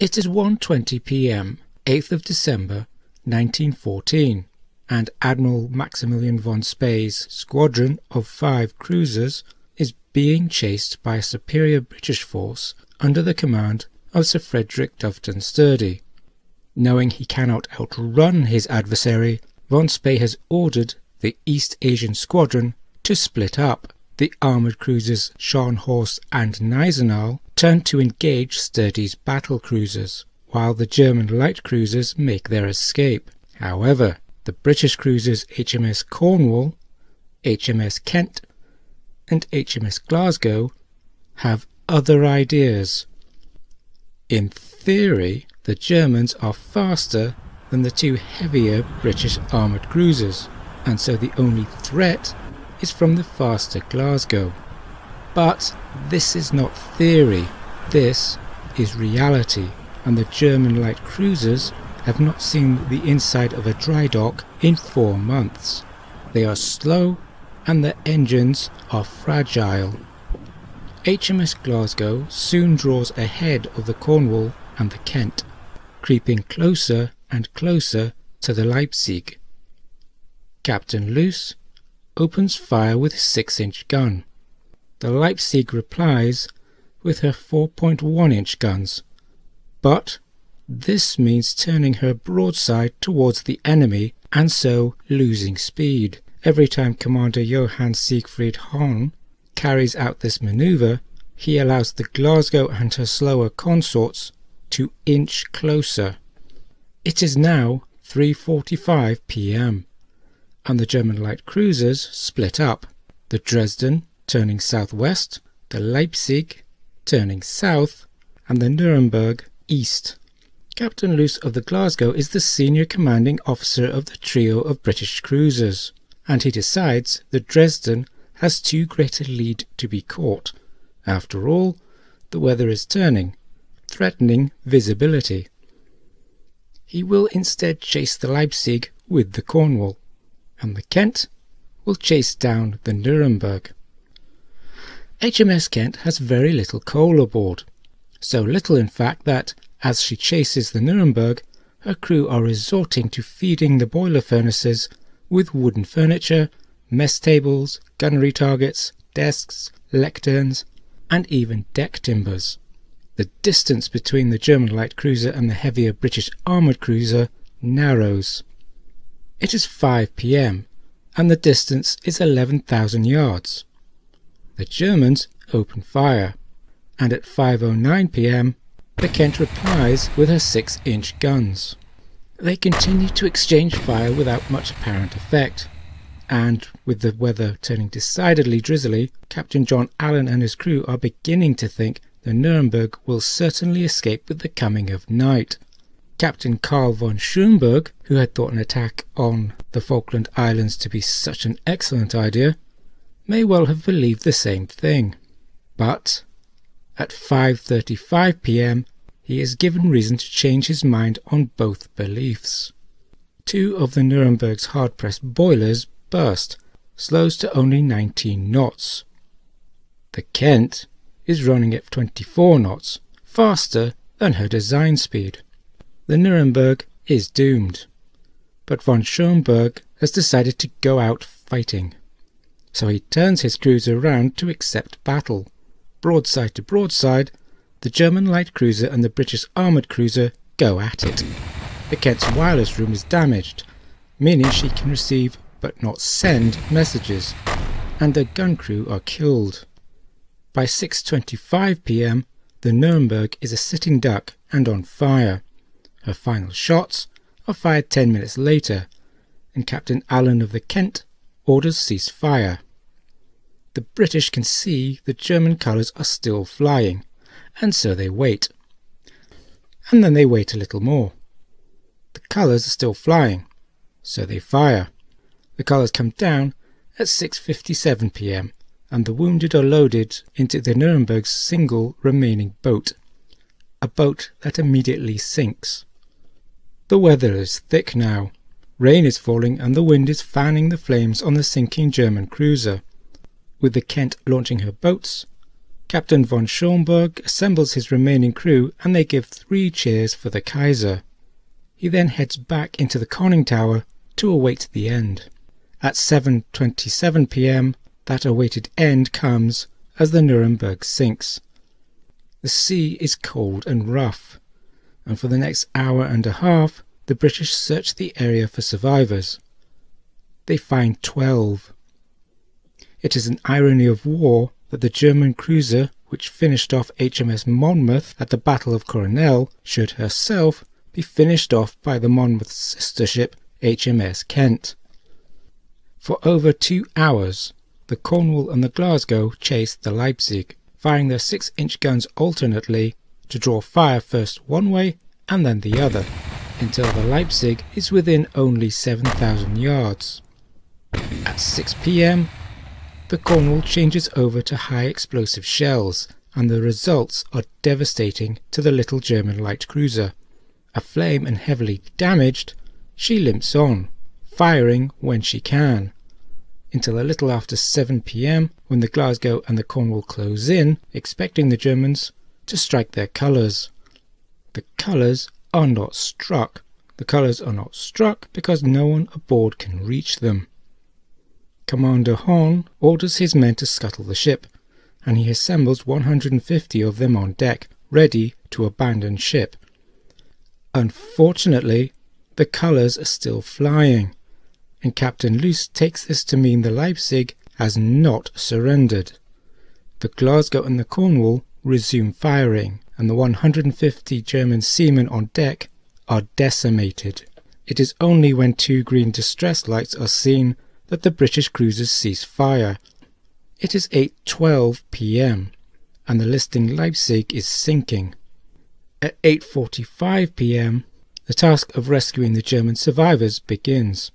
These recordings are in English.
It is 1.20 p.m., 8th of December, 1914, and Admiral Maximilian von Spee's squadron of five cruisers is being chased by a superior British force under the command of Sir Frederick Doveton Sturdee. Knowing he cannot outrun his adversary, von Spee has ordered the East Asian Squadron to split up. The armoured cruisers Scharnhorst and Gneisenau turn to engage Sturdee's battle cruisers, while the German light cruisers make their escape. However, the British cruisers HMS Cornwall, HMS Kent, and HMS Glasgow have other ideas. In theory, the Germans are faster than the two heavier British armoured cruisers, and so the only threat is from the faster Glasgow. But this is not theory, this is reality, and the German light cruisers have not seen the inside of a dry dock in four months. They are slow and their engines are fragile. HMS Glasgow soon draws ahead of the Cornwall and the Kent, creeping closer and closer to the Leipzig. Captain Luce opens fire with his 6-inch gun. The Leipzig replies with her 4.1-inch guns, but this means turning her broadside towards the enemy and so losing speed. Every time Commander Johann Siegfried Haun carries out this maneuver, he allows the Glasgow and her slower consorts to inch closer. It is now 3.45 p.m and the German light cruisers split up, the Dresden turning southwest, the Leipzig turning south, and the Nuremberg east. Captain Luce of the Glasgow is the senior commanding officer of the trio of British cruisers, and he decides that Dresden has too great a lead to be caught. After all, the weather is turning, threatening visibility. He will instead chase the Leipzig with the Cornwall and the Kent will chase down the Nuremberg. HMS Kent has very little coal aboard, so little in fact that, as she chases the Nuremberg, her crew are resorting to feeding the boiler furnaces with wooden furniture, mess tables, gunnery targets, desks, lecterns, and even deck timbers. The distance between the German light cruiser and the heavier British armoured cruiser narrows. It is 5 pm, and the distance is 11,000 yards. The Germans open fire, and at 5.09 pm, the Kent replies with her 6-inch guns. They continue to exchange fire without much apparent effect, and with the weather turning decidedly drizzly, Captain John Allen and his crew are beginning to think the Nuremberg will certainly escape with the coming of night. Captain Karl von Schoenberg, who had thought an attack on the Falkland Islands to be such an excellent idea, may well have believed the same thing. But at 5:35 p.m., he is given reason to change his mind on both beliefs. Two of the Nuremberg's hard-pressed boilers burst, slows to only 19 knots. The Kent is running at 24 knots, faster than her design speed the Nuremberg is doomed. But von Schoenberg has decided to go out fighting. So he turns his cruiser round to accept battle. Broadside to broadside, the German light cruiser and the British armoured cruiser go at it. The Kent's wireless room is damaged, meaning she can receive but not send messages, and the gun crew are killed. By 6.25 pm, the Nuremberg is a sitting duck and on fire. Her final shots are fired 10 minutes later, and Captain Allen of the Kent orders cease fire. The British can see the German colours are still flying, and so they wait. And then they wait a little more. The colours are still flying, so they fire. The colours come down at 6.57 pm, and the wounded are loaded into the Nuremberg's single remaining boat, a boat that immediately sinks. The weather is thick now. Rain is falling and the wind is fanning the flames on the sinking German cruiser. With the Kent launching her boats, Captain von Schoenberg assembles his remaining crew and they give three cheers for the Kaiser. He then heads back into the conning tower to await the end. At 7.27 pm, that awaited end comes as the Nuremberg sinks. The sea is cold and rough, and for the next hour and a half, the British search the area for survivors. They find 12. It is an irony of war that the German cruiser which finished off HMS Monmouth at the Battle of Coronel should herself be finished off by the Monmouth's sister ship HMS Kent. For over two hours, the Cornwall and the Glasgow chased the Leipzig, firing their 6 inch guns alternately to draw fire first one way and then the other, until the Leipzig is within only 7,000 yards. At 6 pm, the Cornwall changes over to high explosive shells, and the results are devastating to the little German light cruiser. Aflame and heavily damaged, she limps on, firing when she can, until a little after 7 pm when the Glasgow and the Cornwall close in, expecting the Germans to strike their colours. The colours are not struck. The colours are not struck because no one aboard can reach them. Commander Haun orders his men to scuttle the ship, and he assembles 150 of them on deck, ready to abandon ship. Unfortunately, the colours are still flying, and Captain Luce takes this to mean the Leipzig has not surrendered. The Glasgow and the Cornwall resume firing, and the 150 German seamen on deck are decimated. It is only when two green distress lights are seen that the British cruisers cease fire. It is 8.12 p.m. and the listing Leipzig is sinking. At 8.45 p.m., the task of rescuing the German survivors begins.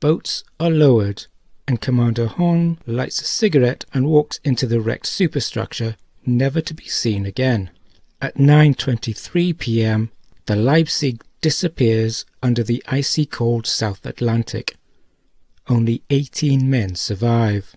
Boats are lowered, and Commander Haun lights a cigarette and walks into the wrecked superstructure, never to be seen again. At 9.23 p.m., the Leipzig disappears under the icy cold South Atlantic. Only 18 men survive.